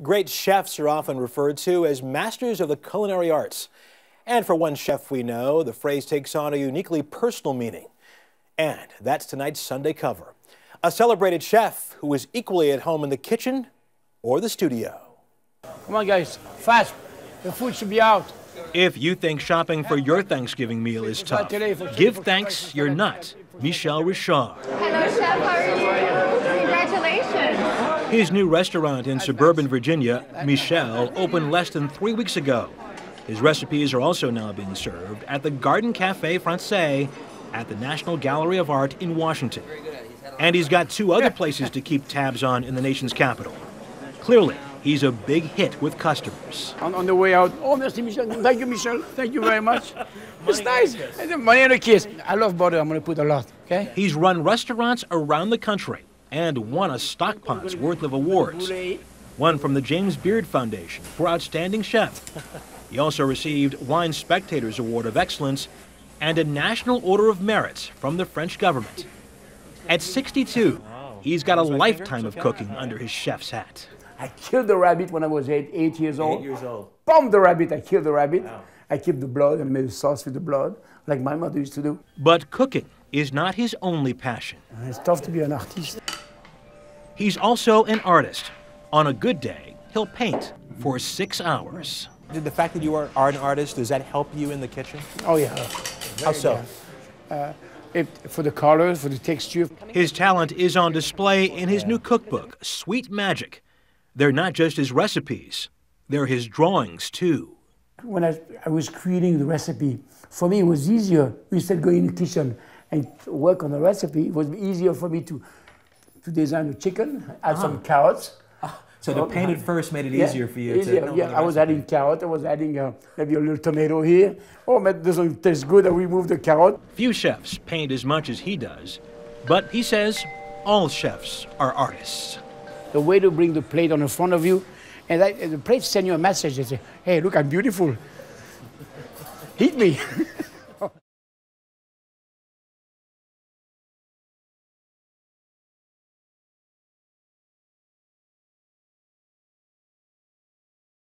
Great chefs are often referred to as masters of the culinary arts. And for one chef we know, the phrase takes on a uniquely personal meaning. And that's tonight's Sunday cover. A celebrated chef who is equally at home in the kitchen or the studio. Come on, guys, fast. The food should be out. If you think shopping for your Thanksgiving meal is tough, give thanks you're not. Michel Richard. Hello, Chef. How are you? Congratulations. His new restaurant in suburban Virginia, Michel, opened less than three weeks ago. His recipes are also now being served at the Garden Cafe Francais at the National Gallery of Art in Washington. And he's got two other places to keep tabs on in the nation's capital. Clearly, he's a big hit with customers. On, on the way out, oh, merci, Michel. Thank you, Michel. Thank you very much. It's nice. And then Money and a kiss. I love butter. I'm going to put a lot, okay? He's run restaurants around the country and won a stockpot's worth of awards. One from the James Beard Foundation for Outstanding Chef. He also received Wine Spectator's Award of Excellence and a National Order of Merit from the French government. At 62, he's got a lifetime of cooking under his chef's hat. I killed the rabbit when I was eight, eight years old. Eight years old. Bombed the rabbit. I killed the rabbit. Wow. I keep the blood and made a sauce with the blood, like my mother used to do. But cooking is not his only passion. It's tough to be an artist. He's also an artist. On a good day, he'll paint for six hours. Did the fact that you are, are an artist, does that help you in the kitchen? Oh, yeah. How so? Uh, it, for the colors, for the texture. His talent is on display in his new cookbook, Sweet Magic. They're not just his recipes, they're his drawings, too. When I, I was creating the recipe, for me it was easier, instead of going in the kitchen and work on the recipe, it was easier for me to, to design the chicken, add uh -huh. some carrots, so the painted first made it yeah, easier for you easier. to. Yeah, I was adding carrot. I was adding uh, maybe a little tomato here. Oh, it doesn't taste good. I remove the carrot. Few chefs paint as much as he does, but he says all chefs are artists. The way to bring the plate on the front of you, and the plate send you a message. They say, "Hey, look, I'm beautiful. Hit me."